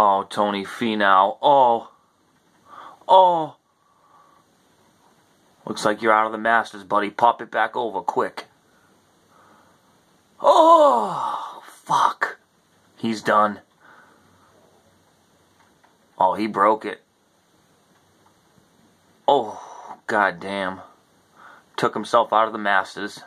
Oh, Tony Finau. Oh. Oh. Looks like you're out of the Masters, buddy. Pop it back over, quick. Oh, fuck. He's done. Oh, he broke it. Oh, goddamn. Took himself out of the Masters.